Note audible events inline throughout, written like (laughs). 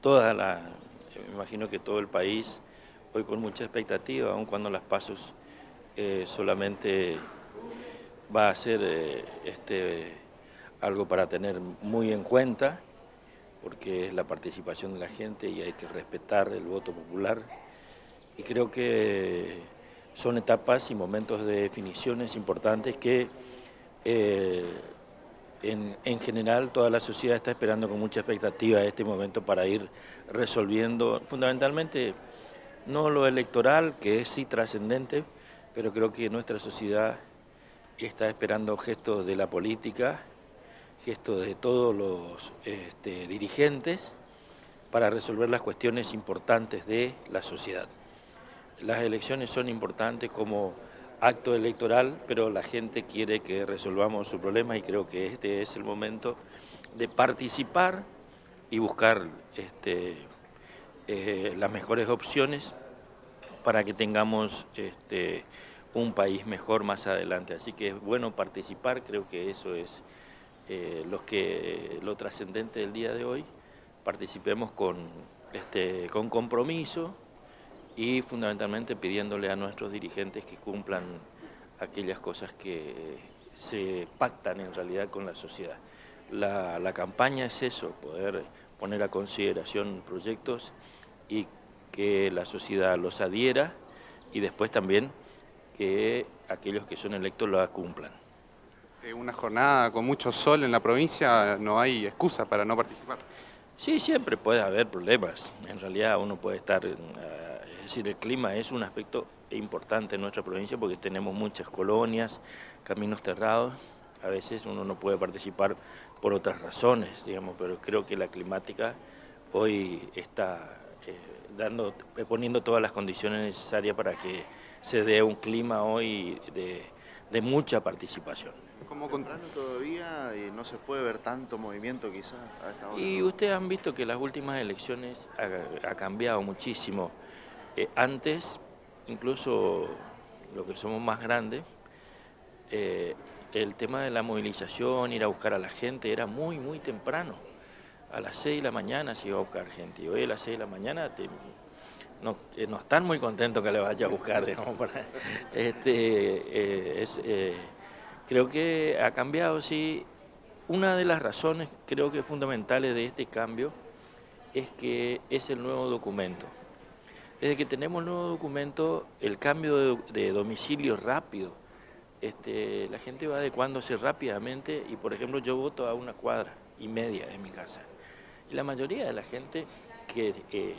Toda la, me imagino que todo el país, hoy con mucha expectativa, aun cuando las pasos eh, solamente va a ser eh, este, algo para tener muy en cuenta, porque es la participación de la gente y hay que respetar el voto popular. Y creo que son etapas y momentos de definiciones importantes que eh, en, general toda la sociedad está esperando con mucha expectativa este momento para ir resolviendo fundamentalmente no lo electoral, que es sí trascendente, pero creo que nuestra sociedad está esperando gestos de la política, gestos de todos los este, dirigentes para resolver las cuestiones importantes de la sociedad. Las elecciones son importantes como acto electoral, pero la gente quiere que resolvamos su problema y creo que este es el momento de participar y buscar este, eh, las mejores opciones para que tengamos este, un país mejor más adelante. Así que es bueno participar, creo que eso es eh, lo, que, lo trascendente del día de hoy. Participemos con, este, con compromiso, y fundamentalmente pidiéndole a nuestros dirigentes que cumplan aquellas cosas que se pactan en realidad con la sociedad. La, campaña es eso, poder poner a consideración proyectos y que la sociedad los adhiera y después también que aquellos que son electos lo cumplan. Una jornada con mucho sol en la provincia, no hay excusa para no participar. Sí, siempre puede haber problemas. En realidad uno puede estar es decir, el clima es un aspecto importante en nuestra provincia porque tenemos muchas colonias, caminos cerrados, a veces uno no puede participar por otras razones, digamos, pero creo que la climática hoy está eh, dando, poniendo todas las condiciones necesarias para que se dé un clima hoy de, mucha participación. Como contrario todavía eh, no se puede ver tanto movimiento quizás a esta hora. Y ustedes han visto que las últimas elecciones ha cambiado muchísimo. Eh, antes, incluso lo que somos más grandes, eh, el tema de la movilización, ir a buscar a la gente, era muy, muy temprano. A las 6 de la mañana se iba a buscar gente. Y hoy a las 6 de la mañana eh, no, están muy contentos que le vaya a buscar. (laughs) este, creo que ha cambiado, sí. Una de las razones, creo que fundamentales de este cambio, es que es el nuevo documento. Desde que tenemos el nuevo documento, el cambio de, domicilio rápido. Este, la gente va adecuándose rápidamente y, por ejemplo, yo voto a una cuadra y media de mi casa. Y la mayoría de la gente que eh,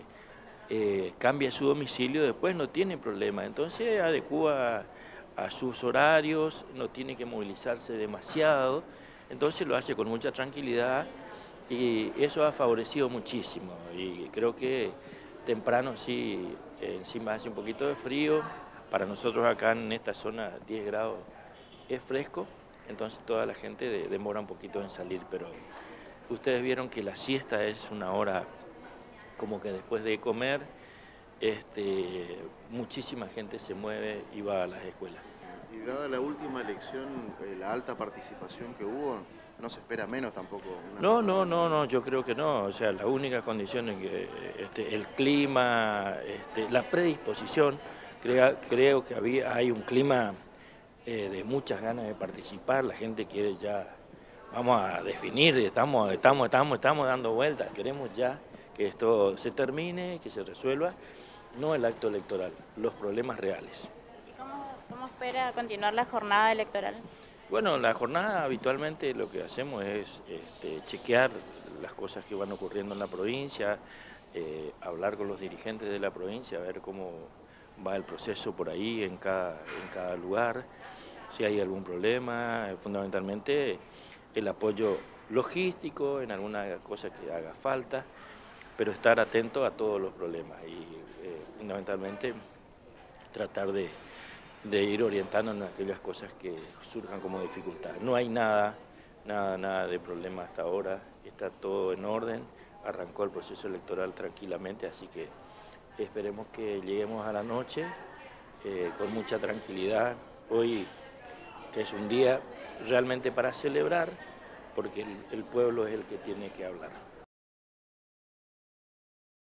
eh, cambia su domicilio después no tiene problema. Entonces adecua a sus horarios, no tiene que movilizarse demasiado, entonces lo hace con mucha tranquilidad y eso ha favorecido muchísimo. Y creo que temprano sí, encima hace un poquito de frío, para nosotros acá en esta zona 10 grados es fresco, entonces toda la gente demora un poquito en salir, pero ustedes vieron que la siesta es una hora como que después de comer, este, muchísima gente se mueve y va a las escuelas. Y dada la última elección, eh, la alta participación que hubo, no se espera menos tampoco. No, no, no, no, yo creo que no. O sea, la única condición es que este, el clima, este, la predisposición, creo que había, hay un clima eh, de muchas ganas de participar, la gente quiere ya, vamos a definir, estamos, estamos, estamos, estamos dando vueltas, queremos ya que esto se termine, que se resuelva, no el acto electoral, los problemas reales. ¿Cómo, cómo espera continuar la jornada electoral? Bueno, la jornada habitualmente lo que hacemos es este, chequear las cosas que van ocurriendo en la provincia, eh, hablar con los dirigentes de la provincia, ver cómo va el proceso por ahí en cada, en cada lugar, si hay algún problema, fundamentalmente el apoyo logístico en alguna cosa que haga falta, pero estar atento a todos los problemas y eh, fundamentalmente tratar de de ir orientando en aquellas cosas que surjan como dificultad. No hay nada, nada, nada de problema hasta ahora, está todo en orden, arrancó el proceso electoral tranquilamente, así que esperemos que lleguemos a la noche eh, con mucha tranquilidad. Hoy es un día realmente para celebrar, porque el pueblo es el que tiene que hablar.